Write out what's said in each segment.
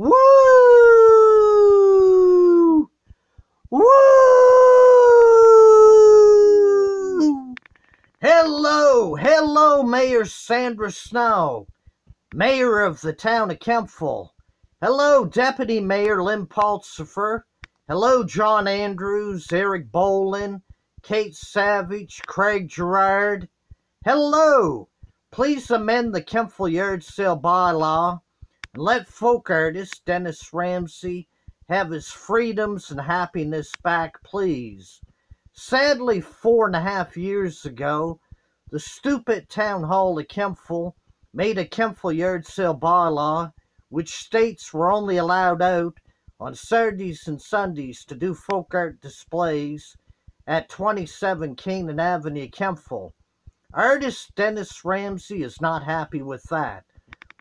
Woo! Woo! Hello, hello, Mayor Sandra Snow, Mayor of the town of Kentville. Hello, Deputy Mayor Lynn Pulsifer. Hello, John Andrews, Eric Bolin, Kate Savage, Craig Gerard. Hello! Please amend the Kentville Yard Sale bylaw and let folk artist Dennis Ramsay have his freedoms and happiness back, please. Sadly, four and a half years ago, the stupid town hall of Kentville made a Kentville Yard Sale bylaw which states we're only allowed out on Saturdays and Sundays to do folk art displays at 27 Canaan Avenue, Kentville. Artist Dennis Ramsay is not happy with that.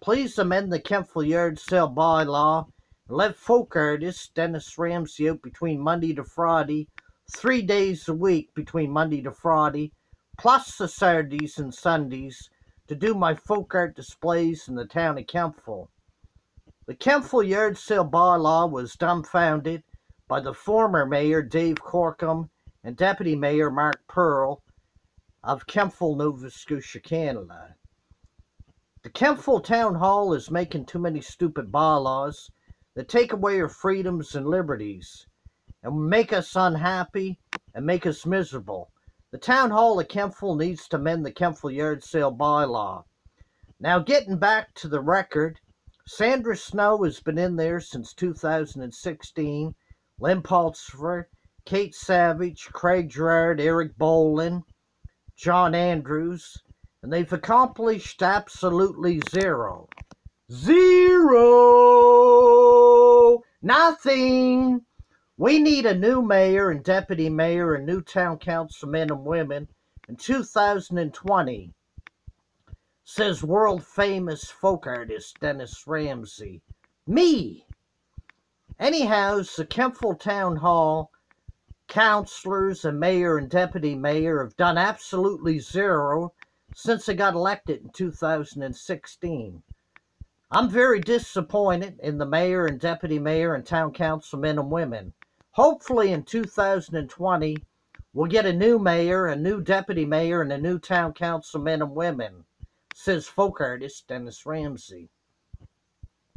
Please amend the Kentville Yard Sale bylaw and let folk artist Dennis Ramsay out between Monday to Friday, three days a week between Monday to Friday, plus the Saturdays and Sundays to do my folk art displays in the town of Kentville. The Kentville Yard Sale bylaw was dumbfounded by the former mayor Dave Corkum and deputy mayor Mark Pearl of Kentville, Nova Scotia, Canada. The Kentville Town Hall is making too many stupid bylaws that take away our freedoms and liberties and make us unhappy and make us miserable. The Town Hall of Kentville needs to amend the Kentville Yard Sale bylaw. Now, getting back to the record, Sandra Snow has been in there since 2016. Lynn Pulsifer, Kate Savage, Craig Gerard, Eric Bolin, John Andrews, and they've accomplished absolutely zero. Zero! Nothing! We need a new mayor and deputy mayor and new town councilmen and women in 2020, says world famous folk artist Dennis Ramsay. Me! Anyhow, the Kentville Town Hall councilors and mayor and deputy mayor have done absolutely zero since they got elected in 2016. I'm very disappointed in the mayor and deputy mayor and town council men and women. Hopefully in 2020, we'll get a new mayor, a new deputy mayor, and a new town council men and women, says folk artist Dennis Ramsay.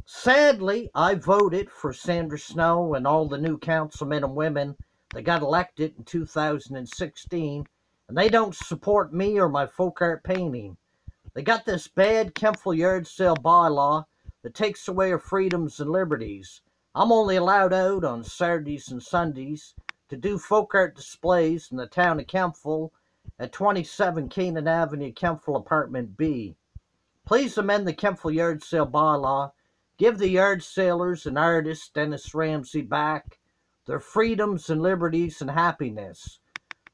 Sadly, I voted for Sandra Snow and all the new councilmen and women that got elected in 2016, and they don't support me or my folk art painting. They got this bad Kentville Yard Sale bylaw that takes away our freedoms and liberties. I'm only allowed out on Saturdays and Sundays to do folk art displays in the town of Kentville at 27 Canaan Avenue, Kentville Apartment B. Please amend the Kentville Yard Sale bylaw. Give the yard sailors and artists Dennis Ramsay back their freedoms and liberties and happiness.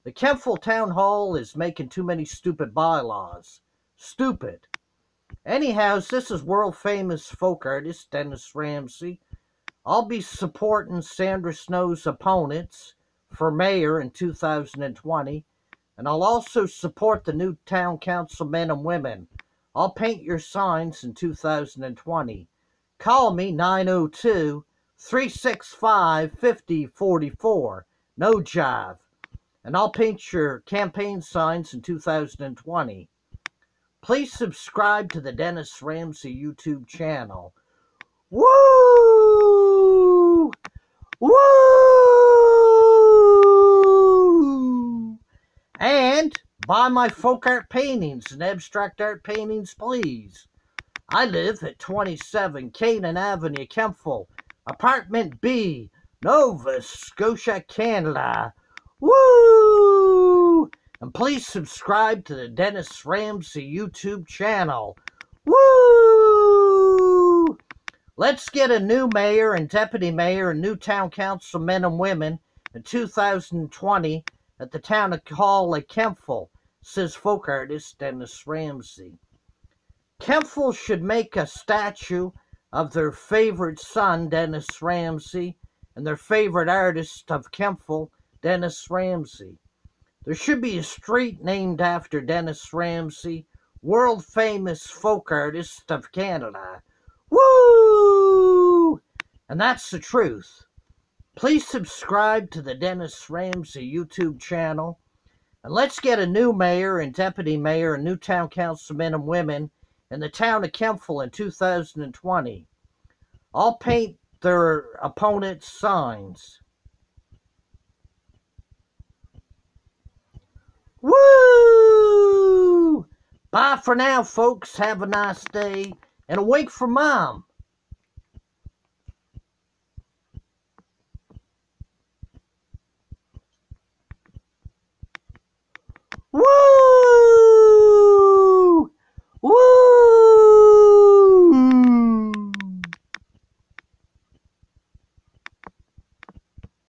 The Kentville Town Hall is making too many stupid bylaws. Stupid. Anyhow, this is world famous folk artist Dennis Ramsay. I'll be supporting Sandra Snow's opponents for mayor in 2020, and I'll also support the new town council men and women. I'll paint your signs in 2020. Call me 902 365 5044. No jive. And I'll paint your campaign signs in 2020. Please subscribe to the Dennis Ramsay YouTube channel. Woo! Woo! And buy my folk art paintings and abstract art paintings, please. I live at 27 Canaan Avenue, Kentville, Apartment B, Nova Scotia, Canada. Woo! And please subscribe to the Dennis Ramsay YouTube channel. Woo! Let's get a new mayor and deputy mayor and new town council men and women in 2020 at the town hall of Kentville, says folk artist Dennis Ramsay. Kentville should make a statue of their favorite son, Dennis Ramsay, and their favorite artist of Kentville, Dennis Ramsay. There should be a street named after Dennis Ramsay, world famous folk artist of Canada. Woo! And that's the truth. Please subscribe to the Dennis Ramsay YouTube channel. And let's get a new mayor and deputy mayor and new town councilmen and women in the town of Kentville in 2020. I'll paint their opponents' signs. Woo! Bye for now, folks. Have a nice day. And a week for mom. Woo!